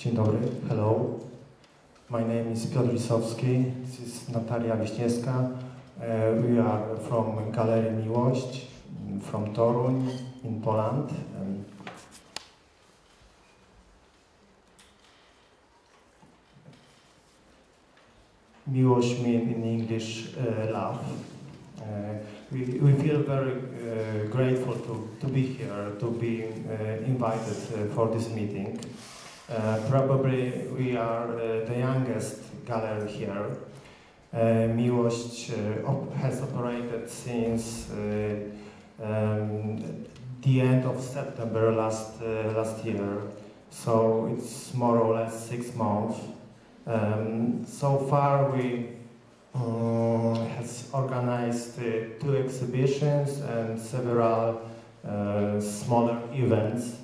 Dzień dobry, hello. My name is Piotr Lisowski, this is Natalia Wiśniewska. Uh, we are from Galerii Miłość, from Toruń in Poland. Um, Miłość mean in English uh, love. Uh, we, we feel very uh, grateful to, to be here, to be uh, invited uh, for this meeting. Uh, probably we are uh, the youngest gallery here. Uh, Miłość op- has operated since um, the end of September last, last year, so it's more or less six months. Um, so far we uh, has organized uh, two exhibitions and several uh, smaller events.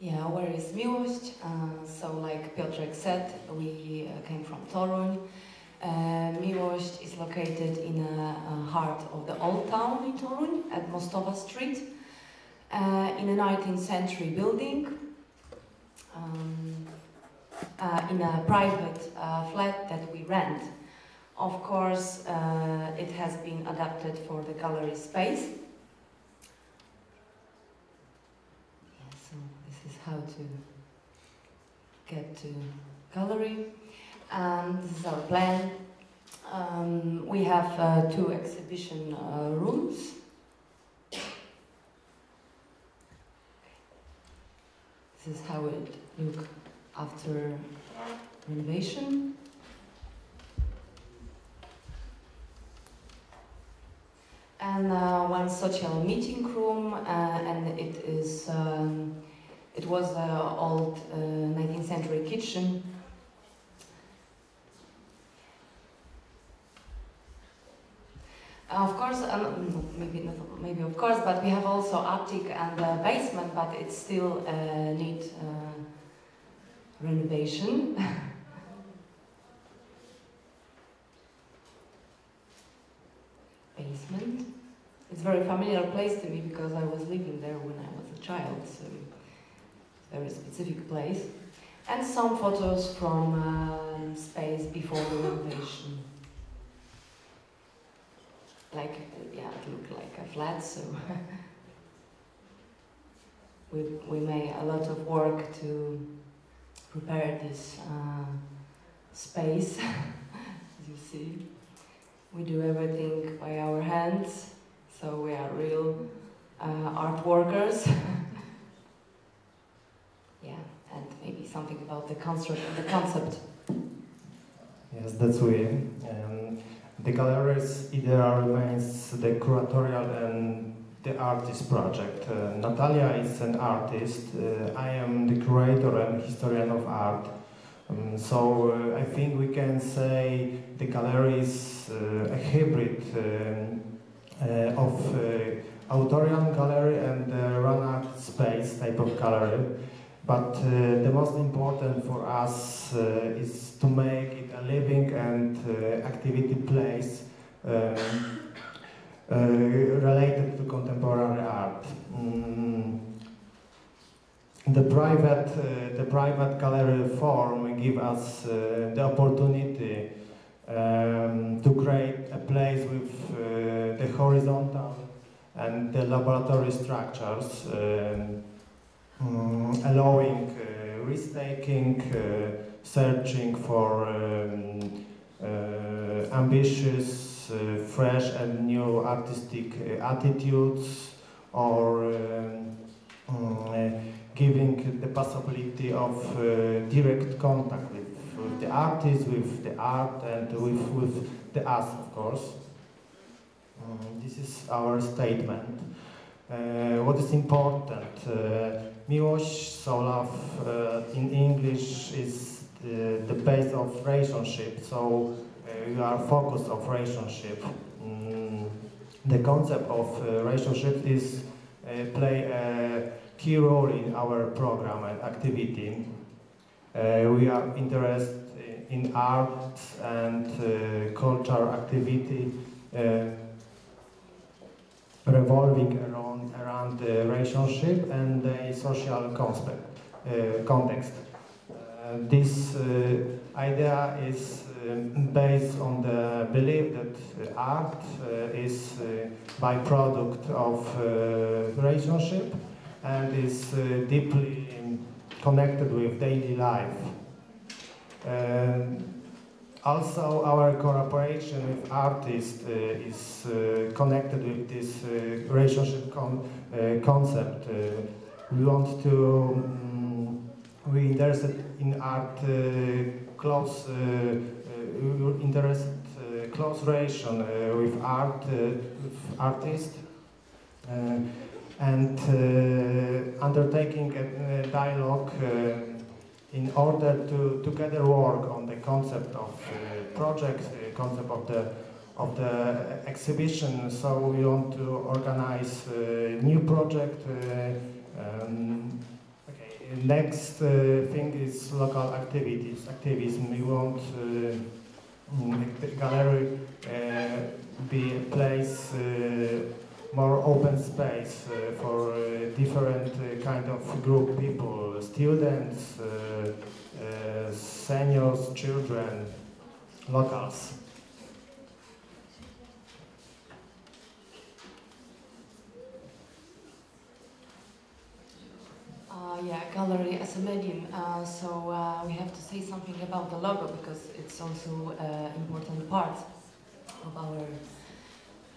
Yeah, where is Miłość? Uh, so, like Piotrek said, we uh, came from Toruń. Uh, Miłość is located in the heart of the old town in Toruń at Mostowa Street, uh, in a 19th century building, um, uh, in a private uh, flat that we rent. Of course, it has been adapted for the gallery space. Yeah, so this is how to get to gallery. And this is our plan. Um, we have uh, two exhibition uh, rooms. This is how it look after renovation. And uh, one social meeting room, uh, and it is um, it was an old uh, 19th century kitchen. Of course, um, maybe not, maybe of course, but we have also attic and uh, basement, but it still uh, need uh, renovation. basement. It's a very familiar place to me because I was living there when I was a child, so very specific place. And some photos from um, space before the renovation. Like, uh, yeah, it looked like a flat, so we, we made a lot of work to prepare this uh, space, as you see. We do everything by our hands, so we are real uh, art workers. yeah, and maybe something about the concept. The concept. Yes, that's we. Um, the galleries either remains the curatorial and the artist project. Uh, Natalia is an artist. Uh, I am the curator and historian of art. Um, so uh, I think we can say the gallery is uh, a hybrid um, uh, of uh, auditorium gallery and uh, run art space type of gallery. But uh, the most important for us uh, is to make it a living and uh, activity place um, uh, related to contemporary art. Mm. The private, uh, the private gallery form give us the opportunity um, to create a place with uh, the horizontal and the laboratory structures. Um, mm, allowing uh, risk-taking, uh, searching for um, uh, ambitious, fresh and new artistic attitudes or um, mm, giving the possibility of direct contact with, with the artist, with the art and with, with the us, of course. Mm, this is our statement. Uh, what is important? Uh, Miłość, so love uh, in English is the, the base of relationship, so we are focused of relationship. Mm, the concept of relationship is play a key role in our program and activity. Uh, we are interested in art and uh, culture activity uh, revolving around, around the relationship and the social uh, context. Uh, this uh, idea is um, based on the belief that art is byproduct of relationship and is deeply connected with daily life. Also, our cooperation with artists uh, is uh, connected with this uh, relationship con concept. we want to, um, we interested in art close, interested close relation with art, artists and uh, undertaking a, dialogue uh, in order to together work on the concept of uh, project, the concept of the of the exhibition. So we want to organize a new project. Um, okay. Next thing is local activities, activism. We want the gallery uh, be a place uh, more open space uh, for uh, different uh, kind of group people, students, seniors, children, locals. Uh, yeah, gallery as a medium. Uh, so uh, we have to say something about the logo because it's also an important part of our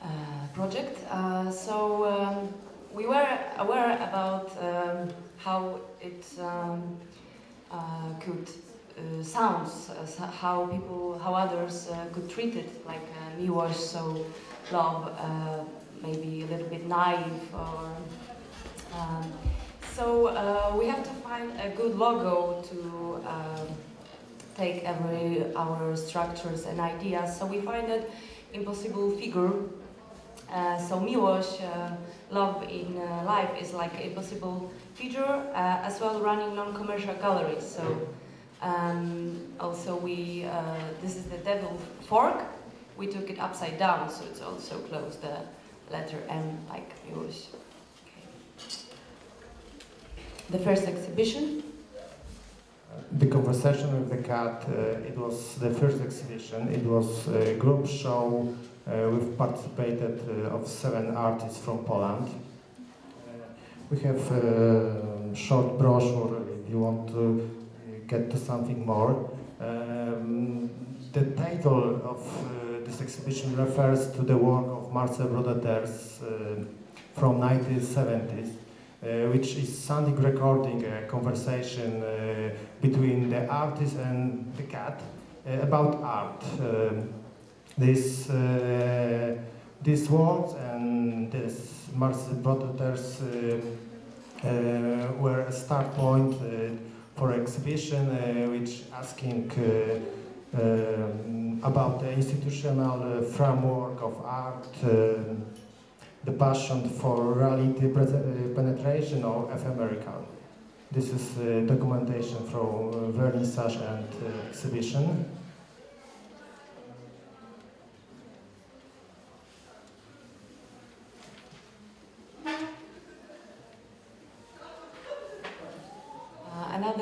uh, project. Uh, so um, we were aware about um, how it um, uh, could uh, sounds, uh, how people, how others uh, could treat it, like uh, Miłość, so love, maybe a little bit naive, or um, so we have to find a good logo to um, take every our structures and ideas. So we find that impossible figure so Miłość, uh, Love in uh, Life is like a possible future, as well running non-commercial galleries. So um, also we, this is the Devil Fork. We took it upside down, so it's also close the letter M like Miłość. Okay. The first exhibition the conversation with the cat, uh, it was the first exhibition. It was a group show uh, we've participated uh, of seven artists from Poland. Uh, we have a short brochure if you want to get to something more. Um, the title of uh, this exhibition refers to the work of Marcel Broodthaers uh, from 1970s, uh, which is sounding recording a conversation between the artist and the cat about art. Um, this, uh, these words and this Marcel Broodthaers uh, uh, were a start point for exhibition which asking um, about the institutional framework of art the passion for reality penetration or ephemeral. This is uh, documentation from uh, vernissage and uh,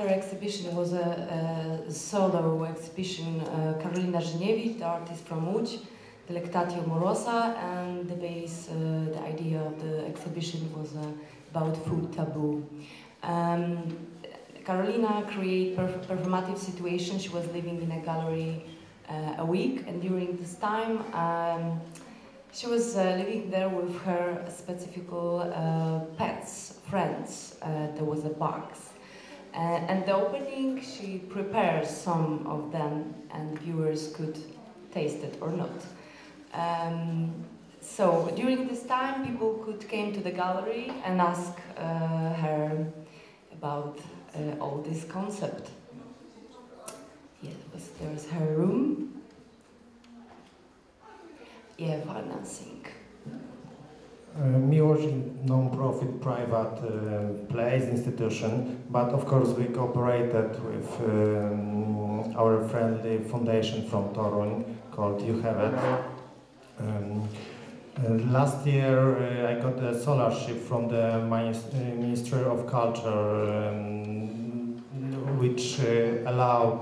exhibition. exhibition was a, a solo exhibition. Uh, Karolina Żyniewicz, the artist from Łódź, Delectatio Morosa, and the base, uh, the idea of the exhibition was uh, about food taboo. Um, Karolina created perf performative situation. She was living in a gallery uh, a week, and during this time, um, she was uh, living there with her specific uh, pets, friends. there was a box uh, and the opening, she prepares some of them, and viewers could taste it or not. Um, so during this time, people could came to the gallery and ask uh, her about uh, all this concept. Yeah, was, there's her room. Yeah, financing. Uh, Miłość non-profit private uh, place institution, but of course we cooperated with um, our friendly foundation from Toruń called You Have It. Um, Uh, last year, uh, I got a scholarship from the uh, Ministry of Culture, um, which uh, allowed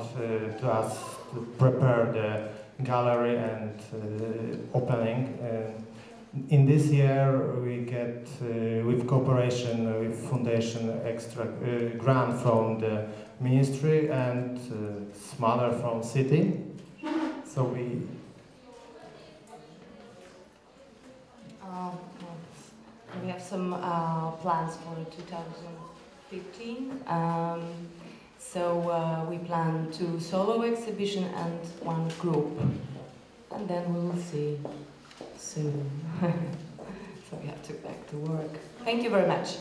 to us to prepare the gallery and opening. Uh, in this year, we get, uh, with cooperation with Foundation, extra uh, grant from the ministry and uh, smaller from city. So we Uh, we have some uh, plans for 2015. Um, so uh, we plan two solo exhibition and one group, and then we will see soon. so we have to back to work. Thank you very much.